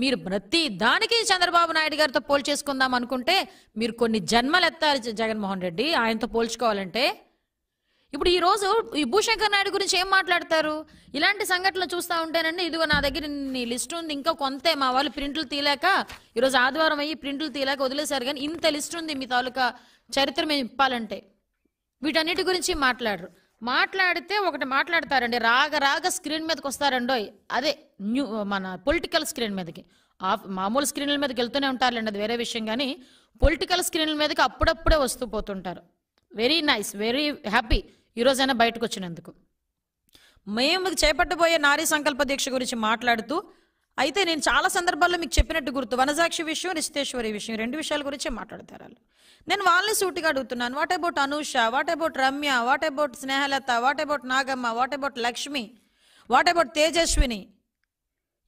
మీరు ప్రతి దానికి చంద్రబాబు నాయుడు గారితో పోల్చేసుకుందాం అనుకుంటే మీరు కొన్ని జన్మలు ఎత్తారు జగన్మోహన్ రెడ్డి. ఆయనతో పోల్చుకోవాలంటే ఇప్పుడు ఈరోజు ఈ భూశంకర్ నాయుడు గురించి ఏం మాట్లాడతారు? ఇలాంటి సంఘటనలు చూస్తూ ఉంటేనండి ఇదిగో నా దగ్గర నీ లిస్ట్ ఉంది. ఇంకా కొంతే మా వాళ్ళు ప్రింట్లు తీయలేక ఈరోజు ఆదివారం అయ్యి ప్రింట్లు తీయలేక వదిలేశారు కానీ ఇంత లిస్ట్ ఉంది మీ తాలూకా చరిత్ర మేము ఇప్పాలంటే. వీటన్నిటి గురించి మాట్లాడరు. మాట్లాడితే ఒకటి మాట్లాడతారండి. రాగ రాగ స్క్రీన్ మీదకి వస్తారండోయ్ అదే న్యూ మన పొలిటికల్ స్క్రీన్ మీదకి. ఆఫ్ మామూలు స్క్రీన్ల మీదకి వెళ్తూనే ఉంటారులేండి అది వేరే విషయం కానీ పొలిటికల్ స్క్రీన్ల మీదకి అప్పుడప్పుడే వస్తూ పోతుంటారు. వెరీ నైస్ వెరీ హ్యాపీ ఈరోజైనా బయటకు వచ్చినందుకు. మేము చేపట్టబోయే నారీ సంకల్ప దీక్ష గురించి మాట్లాడుతూ అయితే నేను చాలా సందర్భాల్లో మీకు చెప్పినట్టు గుర్తు. వనజాక్షి విషయం రిషితేశ్వరి విషయం రెండు విషయాల గురించి మాట్లాడతారు వాళ్ళు. నేను వాళ్ళని సూటిగా అడుగుతున్నాను. What about Anusha? What about Ramya? What about Snehalatha? What about Nagamma? What about Lakshmi? What about Tejaswini?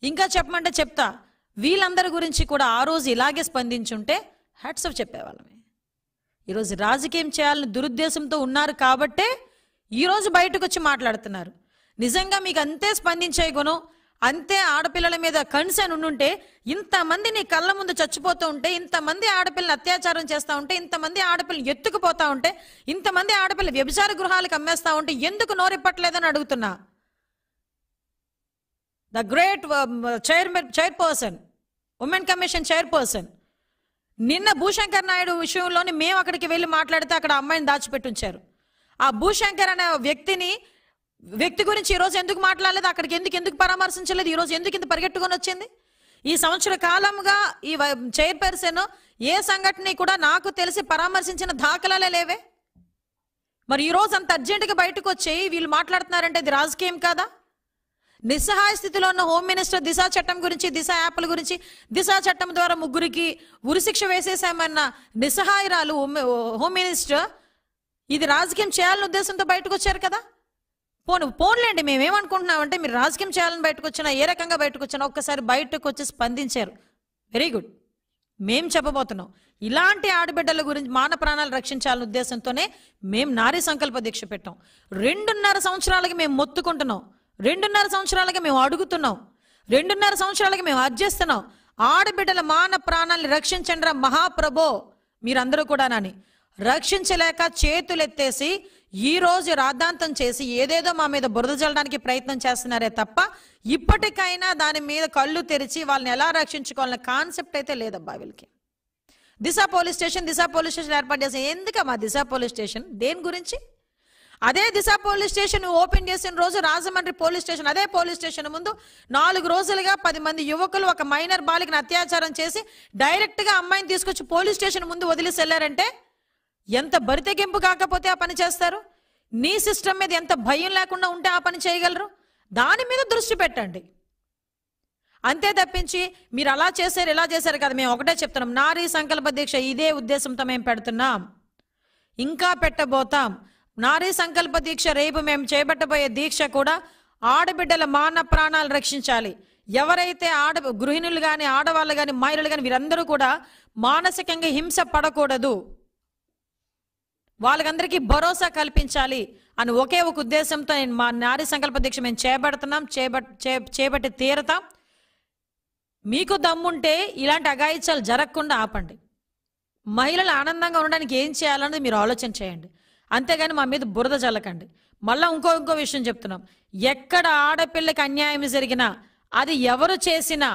ఇంకా చెప్పమంటే చెప్తా. వీళ్ళందరి గురించి కూడా ఆ రోజు ఇలాగే స్పందించుంటే హ్యాట్స్ ఆఫ్ చెప్పేవాళ్ళమే. ఈరోజు రాజకీయం చేయాలని దురుద్దేశంతో ఉన్నారు కాబట్టే ఈరోజు బయటకు వచ్చి మాట్లాడుతున్నారు. నిజంగా మీకు అంతే స్పందించే గుణం అంతే ఆడపిల్లల మీద కన్సర్న్ ఉండుంటే ఇంతమంది నీ కళ్ళ ముందు చచ్చిపోతూ ఉంటే ఇంతమంది ఆడపిల్లని అత్యాచారం చేస్తూ ఉంటే ఇంతమంది ఆడపిల్లలు ఎత్తుకుపోతా ఉంటే ఇంతమంది ఆడపిల్ల వ్యభిచార గృహాలకు అమ్మేస్తా ఉంటే ఎందుకు నోరిప్పట్లేదని అడుగుతున్నా? The great chairman chairperson women commission chairperson నిన్న భూశంకర్ నాయుడు విషయంలోని మేము అక్కడికి వెళ్ళి మాట్లాడితే అక్కడ అమ్మాయిని దాచిపెట్టి ఉంచారు ఆ భూశంకర్ అనే వ్యక్తిని వ్యక్తి గురించి ఈరోజు ఎందుకు మాట్లాడలేదు? అక్కడికి ఎందుకు ఎందుకు పరామర్శించలేదు? ఈరోజు ఎందుకు ఇంత పరిగెట్టుకొని వచ్చింది? ఈ సంవత్సర కాలంగా ఈ చైర్పర్సన్ ఏ సంఘటన కూడా నాకు తెలిసి పరామర్శించిన దాఖలాలే లేవే. మరి ఈ రోజు అంత అర్జెంటుగా బయటకు వచ్చి వీళ్ళు మాట్లాడుతున్నారంటే ఇది రాజకీయం కాదా? నిస్సహాయ స్థితిలో ఉన్న హోమ్ మినిస్టర్ దిశ చట్టం గురించి దిశ యాప్ల గురించి దిశ చట్టం ద్వారా ముగ్గురికి ఉరిశిక్ష వేసేసామన్న నిస్సహాయరాలు హోమ్ హోమ్ మినిస్టర్ ఇది రాజకీయం చేయాలనే ఉద్దేశంతో బయటకు వచ్చారు కదా? పోను పోన్లేండి మేమేమనుకుంటున్నామంటే మీరు రాజకీయం చేయాలని బయటకు వచ్చినా ఏ రకంగా బయటకు వచ్చినా ఒక్కసారి బయటకు వచ్చి స్పందించారు. వెరీ గుడ్ మేం చెప్పబోతున్నాం. ఇలాంటి ఆడబిడ్డల గురించి మాన ప్రాణాలు రక్షించాలనే ఉద్దేశంతోనే మేము నారీ సంకల్ప దీక్ష పెట్టాం. రెండున్నర సంవత్సరాలకి మేము మొత్తుకుంటున్నాం. రెండున్నర సంవత్సరాలకి మేము అడుగుతున్నాం. రెండున్నర సంవత్సరాలకి మేము అర్జిస్తున్నాం. ఆడబిడ్డల మాన ప్రాణాలను రక్షించండి రా మహాప్రభో. మీరందరూ కూడా నాని రక్షించలేక చేతులెత్తేసి ఈ రోజు రాద్ధాంతం చేసి ఏదేదో మా మీద బురద చల్లడానికి ప్రయత్నం చేస్తున్నారే తప్ప ఇప్పటికైనా దాని మీద కళ్ళు తెరిచి వాళ్ళని ఎలా రక్షించుకోవాలనే కాన్సెప్ట్ అయితే లేదబ్బా వీళ్ళకి. Disha police station Disha police station ఏర్పాటు చేసి ఎందుకమ్మా దిశ పోలీస్ స్టేషన్? దేని గురించి? అదే దిశ పోలీస్ స్టేషన్ ఓపెన్ చేసిన రోజు రాజమండ్రి పోలీస్ స్టేషన్ అదే పోలీస్ స్టేషన్ ముందు నాలుగు రోజులుగా పది మంది యువకులు ఒక మైనర్ బాలికను అత్యాచారం చేసి డైరెక్ట్గా అమ్మాయిని తీసుకొచ్చి పోలీస్ స్టేషన్ ముందు వదిలేసి వెళ్ళారంటే ఎంత బరితెగింపు కాకపోతే ఆ పని చేస్తారు? నీ సిస్టమ్ మీద ఎంత భయం లేకుండా ఉంటే ఆ పని చేయగలరు? దాని మీద దృష్టి పెట్టండి. అంతే తప్పించి మీరు అలా చేశారు ఇలా చేశారు కదా మేము ఒకటే చెప్తున్నాం. నారీ సంకల్ప దీక్ష ఇదే ఉద్దేశంతో మేము పెడుతున్నాం. ఇంకా పెట్టబోతాం. నారీ సంకల్ప దీక్ష రేపు మేము చేపట్టబోయే దీక్ష కూడా ఆడబిడ్డల మాన ప్రాణాలు రక్షించాలి. ఎవరైతే ఆడ గృహిణులు కానీ ఆడవాళ్ళు కానీ మహిళలు కానీ వీరందరూ కూడా మానసికంగా హింస పడకూడదు. వాళ్ళకందరికీ భరోసా కల్పించాలి అని ఒకే ఒక ఉద్దేశంతో నేను మా నారీ సంకల్ప దీక్ష మేము చేపడుతున్నాం చేపట్ చేపట్టి తీరతాం. మీకు దమ్ముంటే ఇలాంటి అగాయిత్యాలు జరగకుండా ఆపండి. మహిళలు ఆనందంగా ఉండడానికి ఏం చేయాలన్నది మీరు ఆలోచన చేయండి. అంతేగాని మా మీద బురద చల్లకండి మళ్ళీ ఇంకో ఇంకో విషయం చెప్తున్నాం. ఎక్కడ ఆడపిల్లకి అన్యాయం జరిగినా అది ఎవరు చేసినా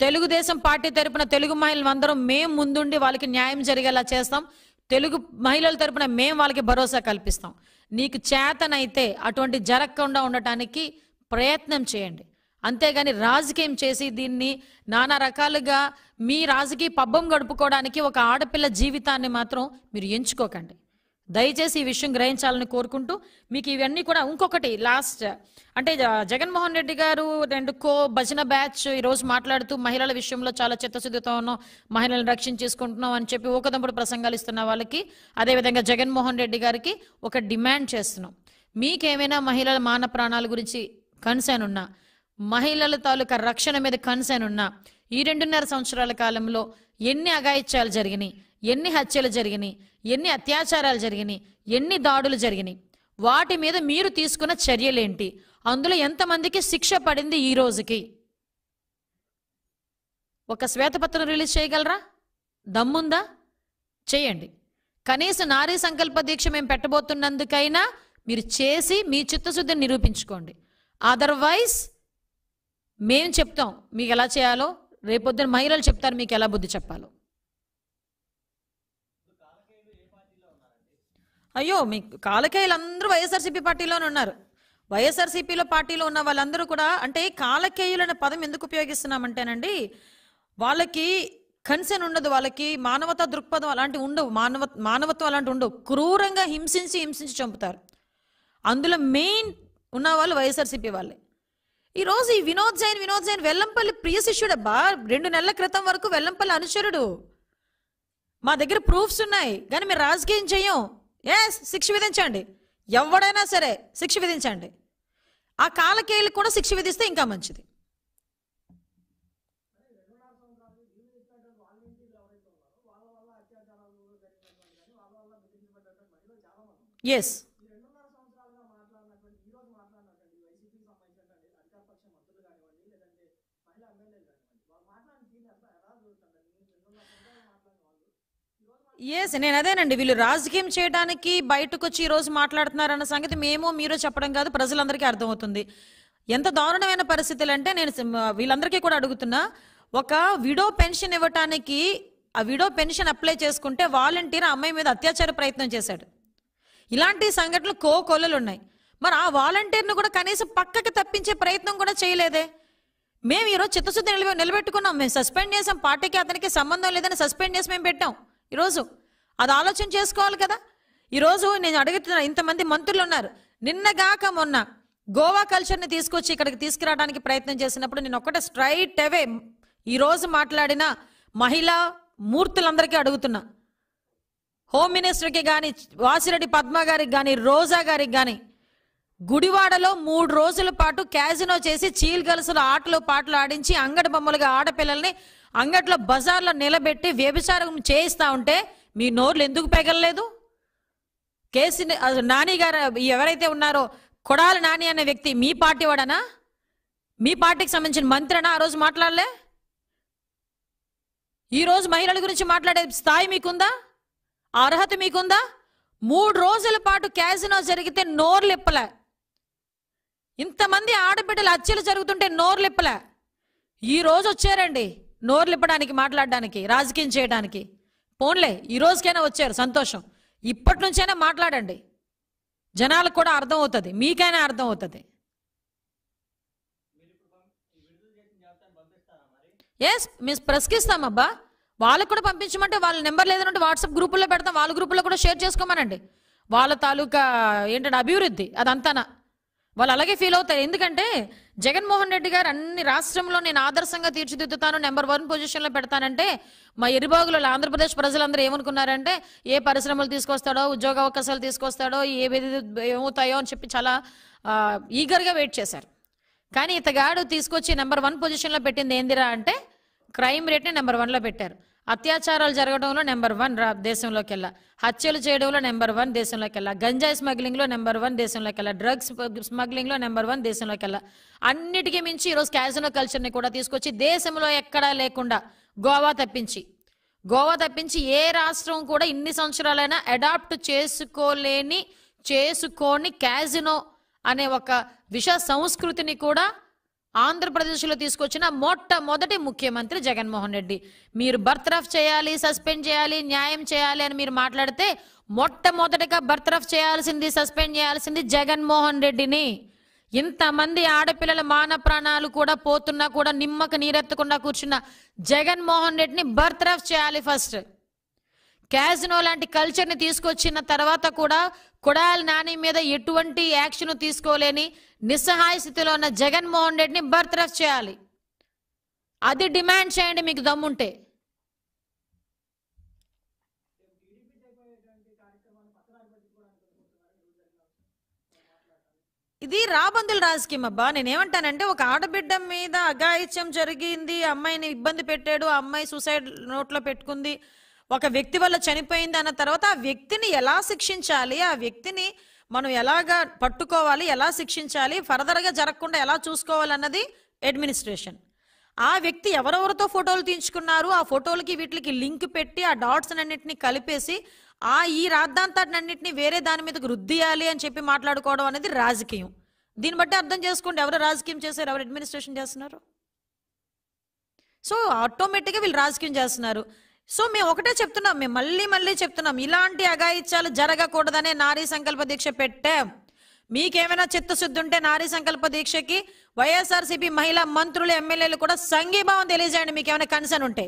తెలుగుదేశం పార్టీ తరపున తెలుగు మహిళలు అందరం మేము ముందుండి వాళ్ళకి న్యాయం జరిగేలా చేస్తాం. తెలుగు మహిళల తరపున మేము వాళ్ళకి భరోసా కల్పిస్తాం. నీకు చేతనైతే అటువంటి జరగకుండా ఉండటానికి ప్రయత్నం చేయండి. అంతేగాని రాజకీయం చేసి దీన్ని నానా రకాలుగా మీ రాజకీయ పబ్బం గడుపుకోవడానికి ఒక ఆడపిల్ల జీవితాన్ని మాత్రం మీరు ఎంచుకోకండి. దయచేసి ఈ విషయం గ్రహించాలని కోరుకుంటూ మీకు ఇవన్నీ కూడా ఇంకొకటి లాస్ట్. అంటే జగన్మోహన్ రెడ్డి గారు రెండు కో భజన బ్యాచ్ ఈరోజు మాట్లాడుతూ మహిళల విషయంలో చాలా చిత్తశుద్ధితో ఉన్నాం మహిళలను రక్షించేసుకుంటున్నాం అని చెప్పి ఊకదంపుడు ప్రసంగాలు ఇస్తున్న వాళ్ళకి అదేవిధంగా జగన్మోహన్ రెడ్డి గారికి ఒక డిమాండ్ చేస్తున్నాం. మీకేమైనా మహిళల మాన ప్రాణాల గురించి కన్సర్న్ ఉన్నా మహిళల తాలూకా రక్షణ మీద కన్సర్న్ ఉన్నా ఈ రెండున్నర సంవత్సరాల కాలంలో ఎన్ని అఘాయిత్యాలు జరిగినాయి ఎన్ని హత్యలు జరిగినాయి ఎన్ని అత్యాచారాలు జరిగినాయి ఎన్ని దాడులు జరిగినాయి. వాటి మీద మీరు తీసుకున్న చర్యలేంటి? అందులో ఎంతమందికి శిక్ష పడింది ఈ రోజుకి? ఒక శ్వేతపత్రం రిలీజ్ చేయగలరా? దమ్ముందా? చేయండి. కనీసం నారీ సంకల్ప దీక్ష మేము పెట్టబోతున్నందుకైనా మీరు చేసి మీ చిత్తశుద్ధిని నిరూపించుకోండి. అదర్వైజ్ మేము చెప్తాం మీకు ఎలా చేయాలో. రేపొద్దున మహిళలు చెప్తారు మీకు ఎలా బుద్ధి చెప్పాలో. అయ్యో మీ కాలకేయులందరూ వైఎస్ఆర్సీపీ పార్టీలోనే ఉన్నారు. వైఎస్ఆర్సీపీలో పార్టీలో ఉన్న వాళ్ళందరూ కూడా అంటే కాలకేయులనే పదం ఎందుకు ఉపయోగిస్తున్నామంటేనండి వాళ్ళకి కన్సర్న్ ఉండదు వాళ్ళకి మానవతా దృక్పథం అలాంటివి ఉండవు మానవ మానవత్వం అలాంటి ఉండవు. క్రూరంగా హింసించి హింసించి చంపుతారు. అందులో మెయిన్ ఉన్న వాళ్ళు వైఎస్ఆర్సీపీ వాళ్ళే. ఈరోజు ఈ వినోద్ జైన్ వినోద్ జైన్ వెల్లంపల్లి ప్రియ శిష్యుడబ్బా రెండు నెలల క్రితం వరకు వెల్లంపల్లి అనుచరుడు. మా దగ్గర ప్రూఫ్స్ ఉన్నాయి కానీ మీరు రాజకీయం చేయం. ఎస్ శిక్ష విధించండి. ఎవడైనా సరే శిక్ష విధించండి. ఆ కాలకేయులకు కూడా శిక్ష విధిస్తే ఇంకా మంచిది. ఎస్ ఎస్ నేను అదేనండి. వీళ్ళు రాజకీయం చేయడానికి బయటకు వచ్చి ఈరోజు మాట్లాడుతున్నారన్న సంగతి మేము మీరు చెప్పడం కాదు ప్రజలందరికీ అర్థమవుతుంది. ఎంత దారుణమైన పరిస్థితులు అంటే నేను వీళ్ళందరికీ కూడా అడుగుతున్నా ఒక విడో పెన్షన్ ఇవ్వటానికి ఆ విడో పెన్షన్ అప్లై చేసుకుంటే వాలంటీర్ అమ్మాయి మీద అత్యాచార ప్రయత్నం చేశాడు. ఇలాంటి సంఘటనలు కో కొల్లలు ఉన్నాయి మరి ఆ వాలంటీర్ను కూడా కనీసం పక్కకి తప్పించే ప్రయత్నం కూడా చేయలేదే. మేము ఈరోజు చిత్తశుద్ధి నిలబె నిలబెట్టుకున్నాం. మేము సస్పెండ్ చేసాం. పార్టీకి అతనికి సంబంధం లేదని సస్పెండ్ చేసి మేము పెట్టాం. ఈరోజు అది ఆలోచన చేసుకోవాలి కదా. ఈరోజు నేను అడుగుతున్నా ఇంతమంది మంత్రులు ఉన్నారు. నిన్నగాక మొన్న గోవా కల్చర్ని తీసుకొచ్చి ఇక్కడికి తీసుకురావడానికి ప్రయత్నం చేసినప్పుడు నేను ఒక్కటే స్ట్రైట్ అవే ఈరోజు మాట్లాడిన మహిళా మూర్తులందరికీ అడుగుతున్నా. హోమ్ మినిస్టర్కి కానీ వాసిరెడ్డి పద్మ గారికి కానీ రోజా గారికి కానీ గుడివాడలో మూడు రోజుల పాటు క్యాజినో చేసి చీల్ గలుసులు ఆటలు పాటలు ఆడించి అంగడి బొమ్మలుగా ఆడపిల్లల్ని అంగట్లో బజార్లో నిలబెట్టి వ్యభిచారం చేయిస్తా ఉంటే మీ నోర్లు ఎందుకు పెగలలేదు? కేసీ నాని గారు ఎవరైతే ఉన్నారో కొడాలి నాని అనే వ్యక్తి మీ పార్టీ వాడనా? మీ పార్టీకి సంబంధించిన మంత్రినా ఆ రోజు మాట్లాడలే? ఈరోజు మహిళల గురించి మాట్లాడే స్థాయి మీకుందా? ఆ అర్హత మీకుందా? మూడు రోజుల పాటు క్యాసినో జరిగితే నోర్లిప్పలే ఇంతమంది ఆడబిడ్డలు హత్యలు జరుగుతుంటే నోర్లిప్పలే ఈ రోజు వచ్చారండి. నోర్లిప్పడానికి మాట్లాడడానికి రాజకీయం చేయడానికి. పోన్లే ఈ రోజుకైనా వచ్చారు సంతోషం. ఇప్పటి నుంచైనా మాట్లాడండి. జనాలకు కూడా అర్థం అవుతుంది మీకైనా అర్థం అవుతుంది ఎస్ మేము ప్రశ్నిస్తామబ్బా వాళ్ళకు కూడా పంపించమంటే వాళ్ళ నెంబర్ లేదంటే వాట్సాప్ గ్రూపుల్లో పెడతాం వాళ్ళ గ్రూపుల్లో కూడా షేర్ చేసుకోమనండి. వాళ్ళ తాలూకా ఏంటంటే అభివృద్ధి అదంతానా. వాళ్ళు అలాగే ఫీల్ అవుతారు. ఎందుకంటే జగన్మోహన్ రెడ్డి గారు అన్ని రాష్ట్రంలో నేను ఆదర్శంగా తీర్చిదిద్దుతాను నెంబర్ వన్ పొజిషన్లో పెడతానంటే మా ఎరిబాగులో ఆంధ్రప్రదేశ్ ప్రజలందరూ ఏమనుకున్నారంటే ఏ పరిశ్రమలు తీసుకొస్తాడో ఉద్యోగ అవకాశాలు తీసుకొస్తాడో ఏ ఏమవుతాయో అని చెప్పి చాలా ఈగర్గా వెయిట్ చేశారు. కానీ ఇతగాడు తీసుకొచ్చి నెంబర్ వన్ పొజిషన్లో పెట్టింది ఏందిరా అంటే క్రైమ్ రేట్ని నెంబర్ వన్లో పెట్టారు. అత్యాచారాలు జరగడంలో నెంబర్ వన్ రా దేశంలోకి వెళ్ళా. హత్యలు చేయడంలో నెంబర్ వన్ దేశంలోకి వెళ్ళా. గంజాయి స్మగ్లింగ్లో నెంబర్ వన్ దేశంలోకి వెళ్ళా. డ్రగ్స్ స్మగ్లింగ్లో నెంబర్ వన్ దేశంలోకి వెళ్ళా. అన్నిటికీ మించి ఈరోజు క్యాజినో కల్చర్ని కూడా తీసుకొచ్చి దేశంలో ఎక్కడా లేకుండా గోవా తప్పించి. గోవా తప్పించి ఏ రాష్ట్రం కూడా ఇన్ని సంవత్సరాలైనా అడాప్ట్ చేసుకోలేని చేసుకోని క్యాజినో అనే ఒక విష సంస్కృతిని కూడా ఆంధ్రప్రదేశ్లో తీసుకొచ్చిన మొట్టమొదటి ముఖ్యమంత్రి జగన్మోహన్ రెడ్డి. మీరు బర్తరఫ్ చేయాలి సస్పెండ్ చేయాలి న్యాయం చేయాలి అని మీరు మాట్లాడితే మొట్టమొదటిగా బర్తరఫ్ చేయాల్సింది సస్పెండ్ చేయాల్సింది జగన్మోహన్ రెడ్డిని. ఇంతమంది ఆడపిల్లల మాన ప్రాణాలు కూడా పోతున్నా కూడా నిమ్మక నీరెత్తకుండా కూర్చున్న జగన్మోహన్ రెడ్డిని బర్తరఫ్ చేయాలి ఫస్ట్. క్యాజినో లాంటి కల్చర్ని తీసుకొచ్చిన తర్వాత కూడా కొడాలి నాని మీద ఎటువంటి యాక్షన్ తీసుకోలేని నిస్సహాయ స్థితిలో ఉన్న జగన్మోహన్ రెడ్డిని బర్త్రఫ్ చేయాలి. అది డిమాండ్ చేయండి మీకు దమ్ముంటే. ఇది రాబందుల రాజకీయం అబ్బా. నేనేమంటానంటే ఒక ఆడబిడ్డ మీద అఘాయిత్యం జరిగింది. అమ్మాయిని ఇబ్బంది పెట్టాడు. అమ్మాయి సూసైడ్ నోట్లో పెట్టుకుంది. ఒక వ్యక్తి వల్ల చనిపోయింది అన్న తర్వాత ఆ వ్యక్తిని ఎలా శిక్షించాలి? ఆ వ్యక్తిని మనం ఎలాగా పట్టుకోవాలి? ఎలా శిక్షించాలి? ఫర్దర్గా జరగకుండా ఎలా చూసుకోవాలన్నది అడ్మినిస్ట్రేషన్. ఆ వ్యక్తి ఎవరెవరితో ఫోటోలు తీయించుకున్నారు? ఆ ఫోటోలకి వీటికి లింక్ పెట్టి ఆ డాట్స్ అన్నింటినీ కలిపేసి ఆ ఈ రాద్ధాంతాన్నింటినీ వేరే దాని మీదకి రుద్దియాలి అని చెప్పి మాట్లాడుకోవడం అనేది రాజకీయం. దీన్ని బట్టి అర్థం చేసుకోండి. ఎవరు రాజకీయం చేశారు? ఎవరు అడ్మినిస్ట్రేషన్ చేస్తున్నారు? సో ఆటోమేటిక్గా వీళ్ళు రాజకీయం చేస్తున్నారు. సో మేము ఒకటే చెప్తున్నాం మేము మళ్ళీ మళ్ళీ చెప్తున్నాం ఇలాంటి అఘాయిత్యాలు జరగకూడదనే నారీ సంకల్ప దీక్ష పెట్టాం. మీకేమైనా చిత్తశుద్ధి ఉంటే నారీ సంకల్ప దీక్షకి వైఎస్ఆర్సీపీ మహిళా మంత్రులు ఎమ్మెల్యేలు కూడా సంఘీభావం తెలియజేయండి మీకు ఏమైనా కన్సర్న్ ఉంటే.